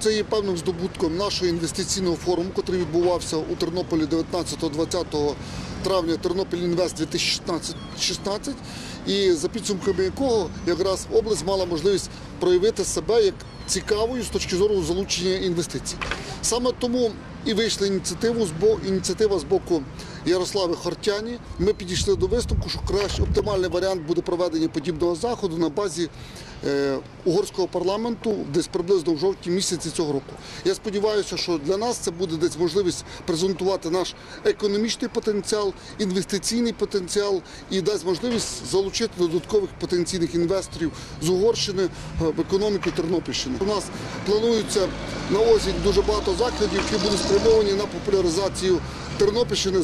Це є певним здобутком нашого інвестиційного форуму, який відбувався у Тернополі 19-20 травня Тернопіль Інвест 2016 і за підсумками якого якраз область мала можливість проявити себе як цікавою з точки зору залучення інвестицій. Саме тому і вийшла ініціатива з боку Ярослави Хортяні. Ми підійшли до висновку, що краще оптимальний варіант буде проведення подібного заходу на базі е, угорського парламенту десь приблизно в жовтні місяці цього року. Я сподіваюся, що для нас це буде десь можливість презентувати наш економічний потенціал, інвестиційний потенціал і дасть можливість залучити додаткових потенційних інвесторів з Угорщини е, в економіку Тернопільщини. У нас планується на осінь дуже багато заходів, які будуть спрямовані на популяризацію Тернопільщини.